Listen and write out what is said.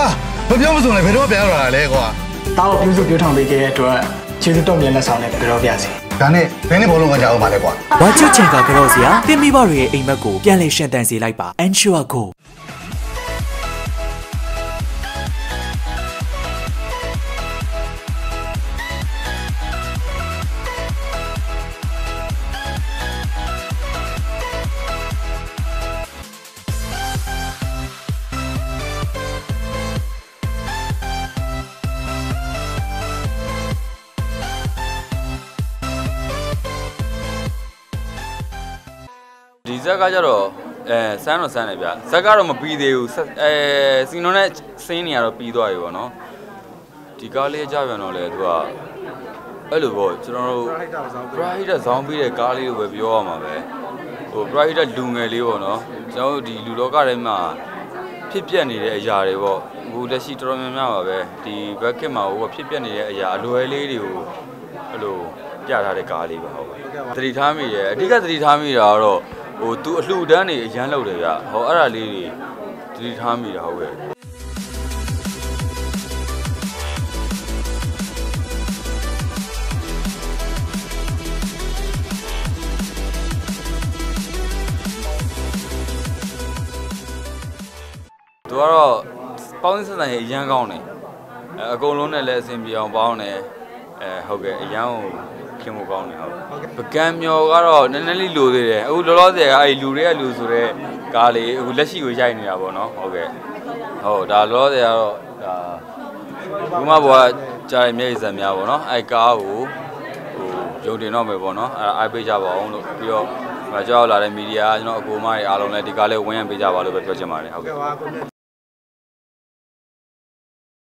တာမပြောမစုံလည်းဘယ်တော့ပြန်ရတာလဲကွာတားကိုပြုစုပြောထောင်ပေးခဲ့တဲ့အတွက်ကျေးဇူးတော်မြတ်လက်ဆောင်နဲ့ပြောပြစီဒါနဲ့ဘယ်နဲ့ဘောလုံးကကြောက်အောင်ပါလဲကွာဝါချစ်ချင်ကကြော့စရာတင်မိဘတွေရဲ့အိမ်မက်ကိုပြန်လည်ရှင်းတန်စေလိုက်ပါ Ensure Go ဒီဇက်ကကြတော့အဲစမ်းတော့စမ်းတယ်ဗျဇက်ကတော့မပြီးသေးဘူးဆက်အဲစီနိုနဲ့စင်းနေရတော့ပြီးသွားပြီပေါ့နော်ဒီကားလေးကြပြန်တော့လေသူကအဲ့လိုပေါ့ကျွန်တော်တို့ pride ဇောင်းပြီးတဲ့ကားလေးကိုပဲပြောရမှာပဲဟို pride လူငယ်လေးပေါ့နော်ကျွန်တော်တို့ဒီလူလောကထဲမှာဖြစ်ပျက်နေတဲ့အရာတွေပေါ့အခုလက်ရှိတော်တော်များများပါပဲဒီ bucket မှာဟိုဖြစ်ပျက်နေတဲ့အရာအလွယ်လေးတွေကိုအဲ့လိုပြထားတဲ့ကားလေးပါဟုတ်သတိထားမိတယ်အဓိကသတိထားမိတာကတော့ ဟိုသူအလှူဒန်းတွေအရန်လုပ်တယ်ဗျဟောအဲ့ဒါလေးတွေသတိထားမိတာဟုတ်ကဲ့သူကတော့ပေါင်းစပ်စံရဲ့အရန်ကောင်းတယ်အဲအကုန်လုံးနဲ့လည်းအဆင်ပြေအောင်ပေါင်းတယ်အဲဟုတ်ကဲ့အရန်ကို ခင်ဖို့ကောင်းတယ်ဟုတ်ပကံမျောကတော့နည်းနည်းလေးလိုသေးတယ်အခုလောလောဆယ်ကအဲဒီလူတွေကလူဆိုတဲ့ကားလေးအခုလက်ရှိကိုရိုက်နေတာပေါ့နော်ဟုတ်ကဲ့ဟုတ်ဒါလောလောဆယ်ကတော့ဒါဘုမဘွားကြားရမျက်ရည်စံများပေါ့နော်အဲကားကိုဟိုရုံတင်တော့မယ်ပေါ့နော်အဲအားပေးကြပါအောင်လို့ပြီးတော့မကြောက်လာတဲ့မီဒီယာကျွန်တော်အကူမတွေအားလုံးလည်းဒီကားလေးဝင်ရပေးကြပါလို့ပဲပြောချင်ပါတယ်ဟုတ်ကဲ့